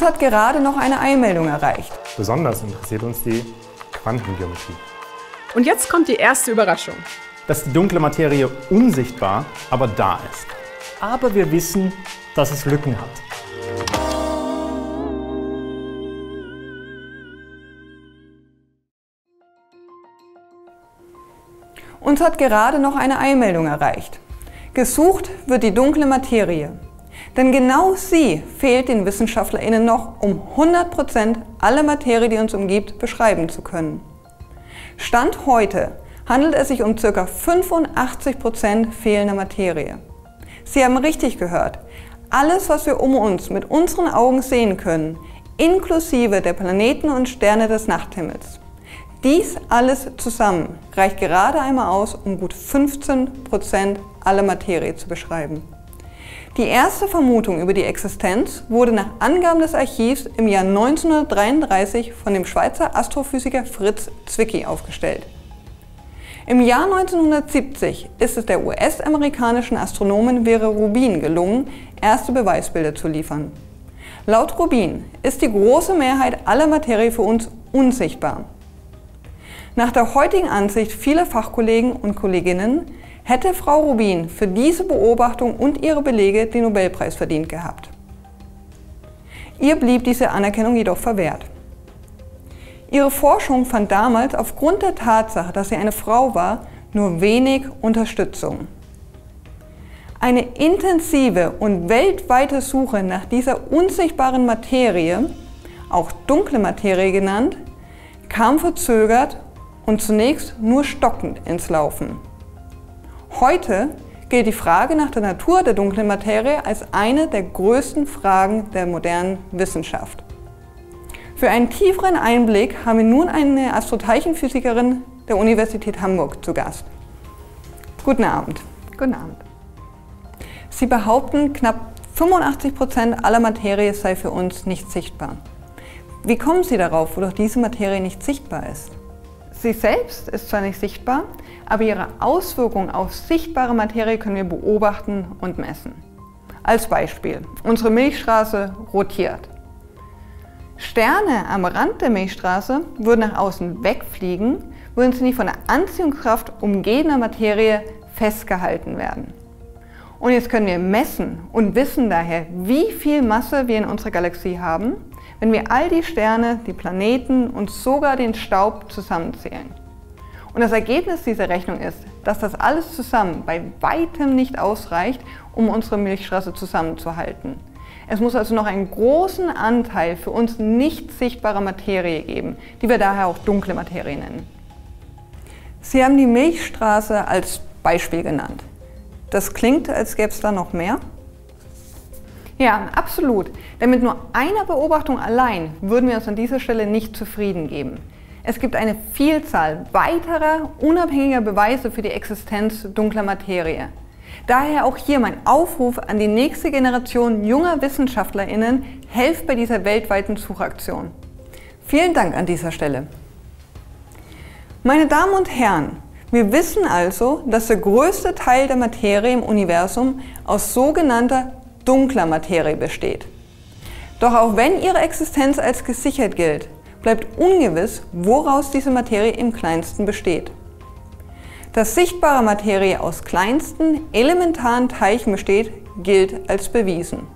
Uns hat gerade noch eine Eilmeldung erreicht. Besonders interessiert uns die Quantengeometrie. Und jetzt kommt die erste Überraschung. Dass die dunkle Materie unsichtbar, aber da ist. Aber wir wissen, dass es Lücken hat. Uns hat gerade noch eine Eilmeldung erreicht. Gesucht wird die dunkle Materie. Denn genau sie fehlt den WissenschaftlerInnen noch, um 100% alle Materie, die uns umgibt, beschreiben zu können. Stand heute handelt es sich um ca. 85% fehlender Materie. Sie haben richtig gehört. Alles, was wir um uns mit unseren Augen sehen können, inklusive der Planeten und Sterne des Nachthimmels. Dies alles zusammen reicht gerade einmal aus, um gut 15% aller Materie zu beschreiben. Die erste Vermutung über die Existenz wurde nach Angaben des Archivs im Jahr 1933 von dem Schweizer Astrophysiker Fritz Zwicky aufgestellt. Im Jahr 1970 ist es der US-amerikanischen Astronomin Vera Rubin gelungen, erste Beweisbilder zu liefern. Laut Rubin ist die große Mehrheit aller Materie für uns unsichtbar. Nach der heutigen Ansicht vieler Fachkollegen und Kolleginnen hätte Frau Rubin für diese Beobachtung und ihre Belege den Nobelpreis verdient gehabt. Ihr blieb diese Anerkennung jedoch verwehrt. Ihre Forschung fand damals aufgrund der Tatsache, dass sie eine Frau war, nur wenig Unterstützung. Eine intensive und weltweite Suche nach dieser unsichtbaren Materie, auch dunkle Materie genannt, kam verzögert und zunächst nur stockend ins Laufen. Heute gilt die Frage nach der Natur der dunklen Materie als eine der größten Fragen der modernen Wissenschaft. Für einen tieferen Einblick haben wir nun eine Astroteilchenphysikerin der Universität Hamburg zu Gast. Guten Abend. Guten Abend. Sie behaupten, knapp 85 Prozent aller Materie sei für uns nicht sichtbar. Wie kommen Sie darauf, wodurch diese Materie nicht sichtbar ist? Sie selbst ist zwar nicht sichtbar, aber ihre Auswirkungen auf sichtbare Materie können wir beobachten und messen. Als Beispiel, unsere Milchstraße rotiert. Sterne am Rand der Milchstraße würden nach außen wegfliegen, würden sie nicht von der Anziehungskraft umgebender Materie festgehalten werden. Und jetzt können wir messen und wissen daher, wie viel Masse wir in unserer Galaxie haben wenn wir all die Sterne, die Planeten und sogar den Staub zusammenzählen. Und das Ergebnis dieser Rechnung ist, dass das alles zusammen bei weitem nicht ausreicht, um unsere Milchstraße zusammenzuhalten. Es muss also noch einen großen Anteil für uns nicht sichtbarer Materie geben, die wir daher auch dunkle Materie nennen. Sie haben die Milchstraße als Beispiel genannt. Das klingt, als gäbe es da noch mehr. Ja, absolut. Denn mit nur einer Beobachtung allein würden wir uns an dieser Stelle nicht zufrieden geben. Es gibt eine Vielzahl weiterer unabhängiger Beweise für die Existenz dunkler Materie. Daher auch hier mein Aufruf an die nächste Generation junger Wissenschaftlerinnen, helft bei dieser weltweiten Suchaktion. Vielen Dank an dieser Stelle. Meine Damen und Herren, wir wissen also, dass der größte Teil der Materie im Universum aus sogenannter dunkler Materie besteht. Doch auch wenn ihre Existenz als gesichert gilt, bleibt ungewiss, woraus diese Materie im kleinsten besteht. Dass sichtbare Materie aus kleinsten, elementaren Teilchen besteht, gilt als bewiesen.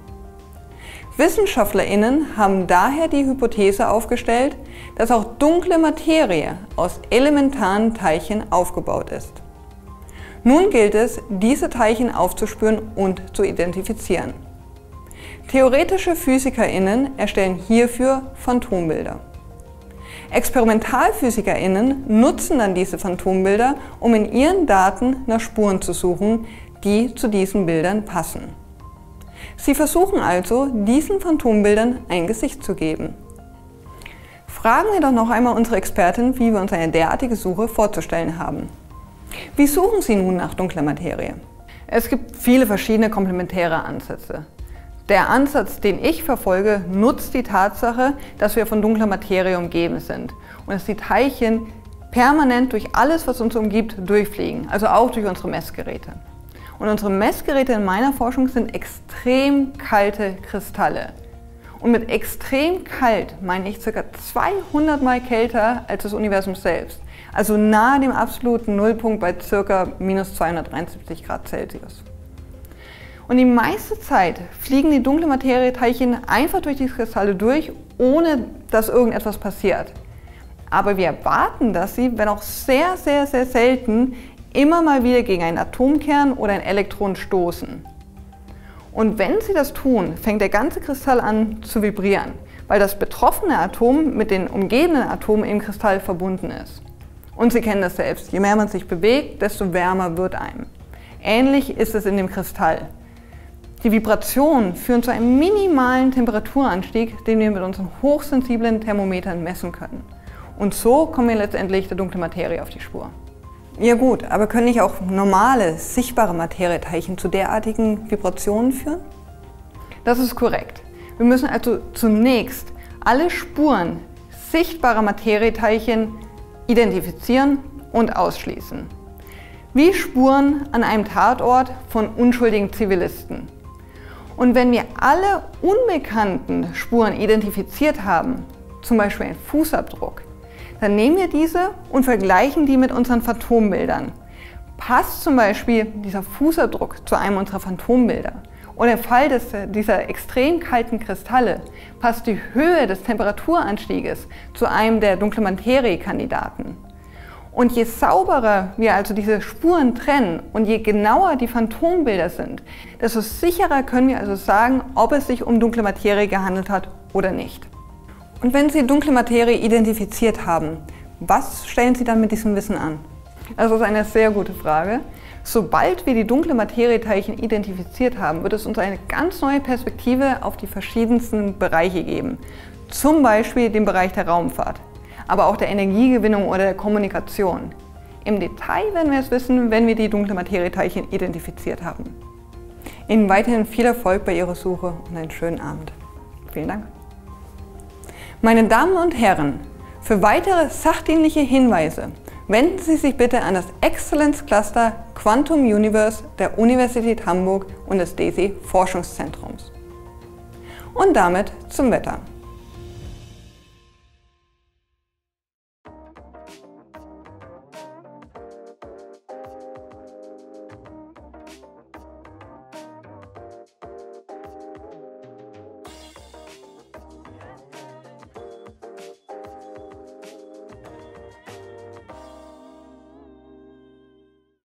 WissenschaftlerInnen haben daher die Hypothese aufgestellt, dass auch dunkle Materie aus elementaren Teilchen aufgebaut ist. Nun gilt es, diese Teilchen aufzuspüren und zu identifizieren. Theoretische PhysikerInnen erstellen hierfür Phantombilder. ExperimentalphysikerInnen nutzen dann diese Phantombilder, um in ihren Daten nach Spuren zu suchen, die zu diesen Bildern passen. Sie versuchen also, diesen Phantombildern ein Gesicht zu geben. Fragen wir doch noch einmal unsere Expertin, wie wir uns eine derartige Suche vorzustellen haben. Wie suchen Sie nun nach dunkler Materie? Es gibt viele verschiedene komplementäre Ansätze. Der Ansatz, den ich verfolge, nutzt die Tatsache, dass wir von dunkler Materie umgeben sind und dass die Teilchen permanent durch alles, was uns umgibt, durchfliegen, also auch durch unsere Messgeräte. Und unsere Messgeräte in meiner Forschung sind extrem kalte Kristalle. Und mit extrem kalt meine ich ca. 200 mal kälter als das Universum selbst. Also nahe dem absoluten Nullpunkt bei ca. minus 273 Grad Celsius. Und die meiste Zeit fliegen die dunkle Materieteilchen einfach durch die Kristalle durch, ohne dass irgendetwas passiert. Aber wir erwarten, dass sie, wenn auch sehr, sehr, sehr selten, immer mal wieder gegen einen Atomkern oder ein Elektron stoßen. Und wenn sie das tun, fängt der ganze Kristall an zu vibrieren, weil das betroffene Atom mit den umgebenden Atomen im Kristall verbunden ist. Und Sie kennen das selbst, je mehr man sich bewegt, desto wärmer wird einem. Ähnlich ist es in dem Kristall. Die Vibrationen führen zu einem minimalen Temperaturanstieg, den wir mit unseren hochsensiblen Thermometern messen können. Und so kommen wir letztendlich der dunklen Materie auf die Spur. Ja gut, aber können nicht auch normale, sichtbare Materieteilchen zu derartigen Vibrationen führen? Das ist korrekt. Wir müssen also zunächst alle Spuren sichtbarer Materieteilchen identifizieren und ausschließen. Wie Spuren an einem Tatort von unschuldigen Zivilisten. Und wenn wir alle unbekannten Spuren identifiziert haben, zum Beispiel einen Fußabdruck, dann nehmen wir diese und vergleichen die mit unseren Phantombildern. Passt zum Beispiel dieser Fußabdruck zu einem unserer Phantombilder? Oder im Fall des, dieser extrem kalten Kristalle passt die Höhe des Temperaturanstieges zu einem der dunkle Materie-Kandidaten. Und je sauberer wir also diese Spuren trennen und je genauer die Phantombilder sind, desto sicherer können wir also sagen, ob es sich um dunkle Materie gehandelt hat oder nicht. Und wenn Sie dunkle Materie identifiziert haben, was stellen Sie dann mit diesem Wissen an? Das ist eine sehr gute Frage. Sobald wir die dunkle Materieteilchen identifiziert haben, wird es uns eine ganz neue Perspektive auf die verschiedensten Bereiche geben. Zum Beispiel den Bereich der Raumfahrt, aber auch der Energiegewinnung oder der Kommunikation. Im Detail werden wir es wissen, wenn wir die dunkle Materieteilchen identifiziert haben. Ihnen weiterhin viel Erfolg bei Ihrer Suche und einen schönen Abend. Vielen Dank. Meine Damen und Herren, für weitere sachdienliche Hinweise wenden Sie sich bitte an das Excellence Cluster Quantum Universe der Universität Hamburg und des DESI Forschungszentrums. Und damit zum Wetter.